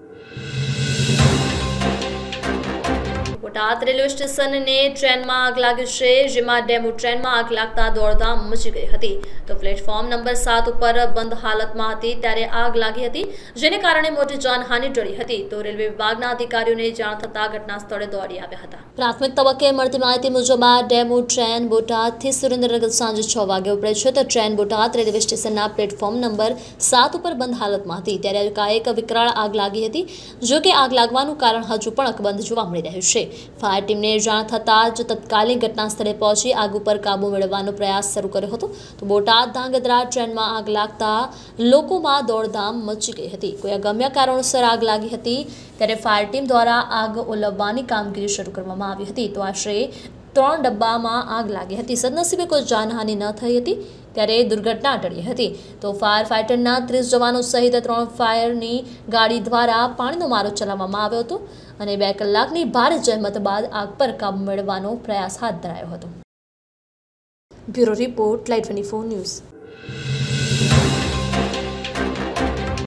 you Botad railway સ્ટેશનને ટ્રેનમાં આગ લાગી છે, જેમાં ડેમો ટ્રેનમાં આગ લાગતા દોડધામ મચી ગઈ હતી. તો પ્લેટફોર્મ નંબર સાત ઉપર બંધ હાલતમાં હતી, ત્યારે આગ લાગી હતી, જેને કારણે મોટી જાનહાનિ ટળી હતી. તો રેલવે વિભાગના અધિકારીઓને જાણ થતાં ઘટના સ્થળે દોડી આવ્યા હતા. પ્રાથમિક તબક્કે મળતી માહિતી મુજબ આ ડેમો ટ્રેન બોટાદથી સુરેન્દ્રનગર સાંજે છ વાગે ઉપડે છે. તો ટ્રેન બોટાદ રેલવે સ્ટેશનના પ્લેટફોર્મ નંબર સાત ઉપર બંધ હાલતમાં હતી, ત્યારે એકાએક વિકરાળ આગ લાગી હતી, જોકે આગ લાગવાનું કારણ હજુ પણ અકબંધ જોવા મળી રહ્યું છે. ફાયર ટીમને જાણ થતાં જ તત્કાલીન ઘટના સ્થળે પહોંચી આગ ઉપર કાબુ મેળવવાનો પ્રયાસ શરૂ કર્યો હતો. તો બોટાદ ધાંગધ્રા ટ્રેનમાં આગ લાગતા લોકોમાં દોડધામ મચી ગઈ હતી. કોઈ અગમ્ય કારણોસર આગ લાગી હતી ત્યારે ફાયર ટીમ દ્વારા આગ ઓલવવાની કામગીરી શરૂ કરવામાં આવી હતી. તો આશરે ત્રણ ડબ્બામાં આગ લાગી હતી. સદનસીબે કોઈ જાનહાનિ ન થઈ હતી, ત્યારે દુર્ઘટના ટળી હતી. તો ફાયર ફાઇટરના ત્રીસ જવાનો સહિત ત્રણ ફાયરની ગાડી દ્વારા પાણીનો મારો ચલાવવામાં આવ્યો હતો અને બે કલાકની ભારે જહેમત બાદ આગ પર કાબુ મેળવવાનો પ્રયાસ હાથ ધરાયો હતો. Bureau report light twenty four news.